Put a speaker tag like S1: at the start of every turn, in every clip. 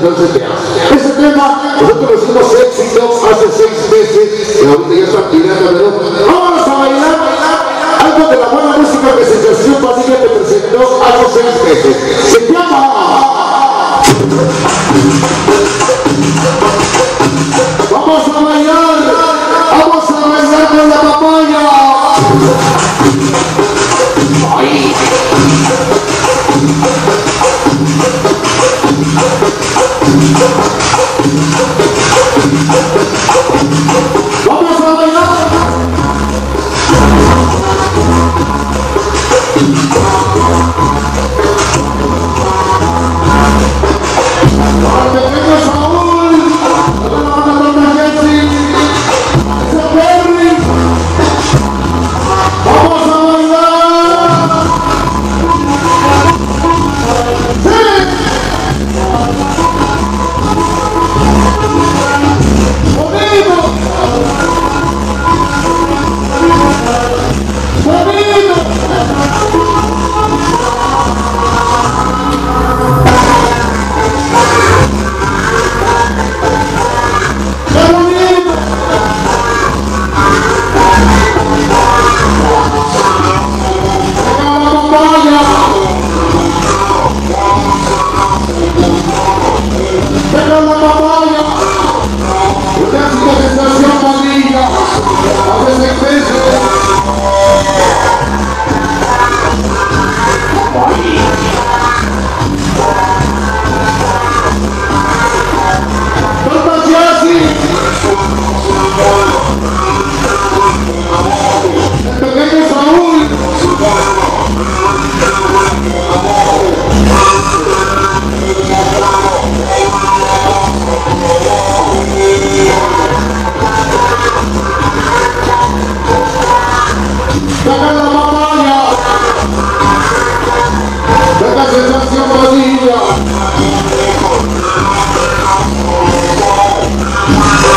S1: entonces veamos. Ese tema, nosotros lo hicimos éxito hace seis meses, y ahorita ya está tirando de ¡Vámonos a bailar! Algo de la buena música que Sensación Padilla te presentó hace seis meses. Se llama... glory. Fantasiose! Wow.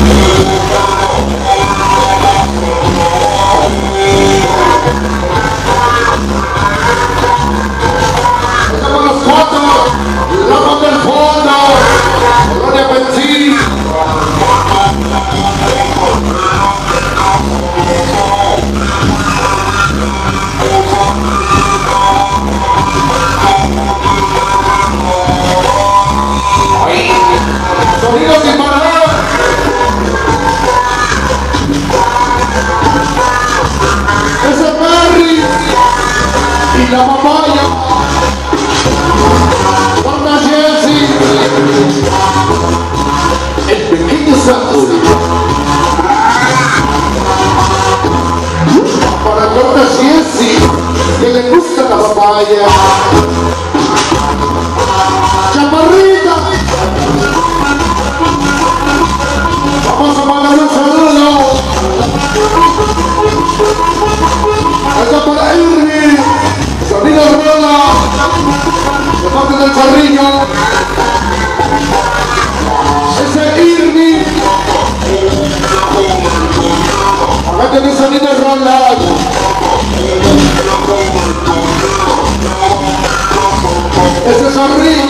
S1: Música llamo Pollo Porta Jesse El pequeño Sanguri Para Porta Jesse Que le gusta la papaya. Chaparrita. Vamos a mandar un saludo. Esto para él Esto es horrible.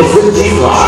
S1: It's a deep line.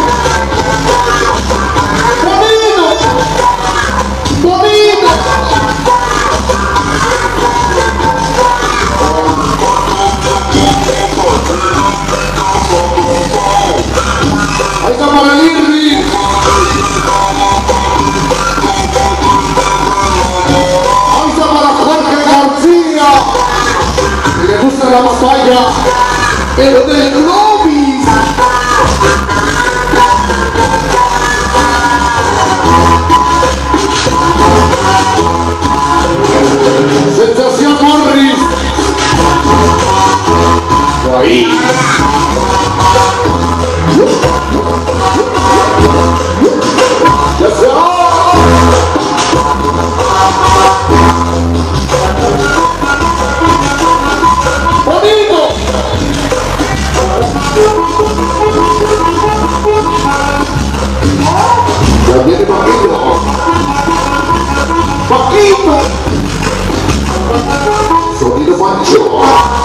S1: Dios. Pero me 诶呦手臂都了